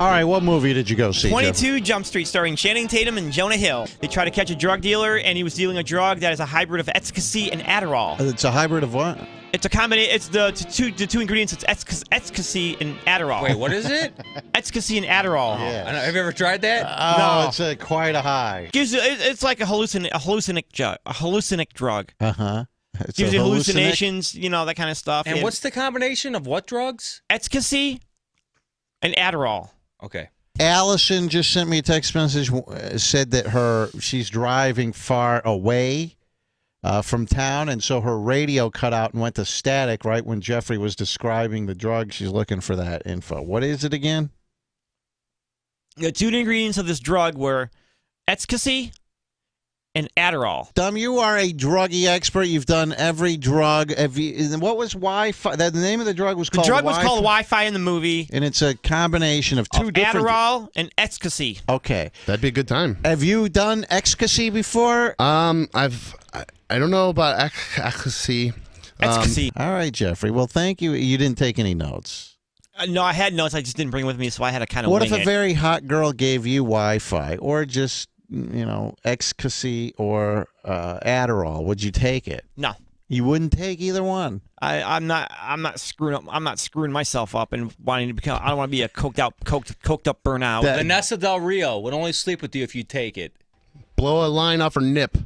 All right, what movie did you go see? Jeff? 22 Jump Street, starring Channing Tatum and Jonah Hill. They try to catch a drug dealer, and he was dealing a drug that is a hybrid of ecstasy and Adderall. Uh, it's a hybrid of what? It's a combination. It's the two the two ingredients. It's ecstasy, ecstasy and Adderall. Wait, what is it? Ecstasy and Adderall. I know, have you ever tried that? Uh, oh, No. it's a, quite a high. Gives you, it- it's like a hallucin a hallucinic drug. A hallucinic drug. Uh huh. It's Gives you hallucinations. You know that kind of stuff. and what's the combination of what drugs? ecstasy and Adderall? Okay. Allison just sent me a text message. uh, Said that her she's driving far away uh, from town, and so her radio cut out and went to static right when Jeffrey was describing the drug. She's looking for that info. What is it again? The two ingredients of this drug were ecstasy and Adderall. Dumb, you are a druggy expert. You've done every drug. Have you, what was Wi-Fi? The name of the drug was The called. drug was Wi-Fi? called Wi-Fi in the movie. and it's a combination of two of different. Adderall and ecstasy. Okay. That'd be a good time. Have you done ecstasy before? Um, I've I, I don't know about ec- ecstasy. Um, Ecstasy. All right, Jeffrey. Well, thank you. You didn't take any notes. Uh, no, I had notes. I just didn't bring with me, so I had to kind of. What wing if a it. very hot girl gave you Wi-Fi or just you know ecstasy or uh, Adderall? Would you take it? No, You wouldn't take either one. I, I'm not. I'm not screwing up. I'm not screwing myself up and wanting to become. I don't want to be a coked out, coked, coked up burnout. That- Vanessa Del Rio would only sleep with you if you take it. blow a line off her nip.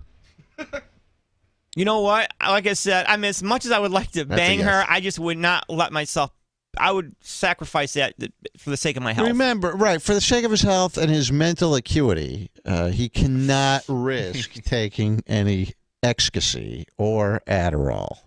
you know what? Like I said, I mean, as much as I would like to That's bang yes. her, I just would not let myself. I would sacrifice that for the sake of my health. Remember, right? For the sake of his health and his mental acuity, uh, he cannot risk taking any ecstasy or Adderall.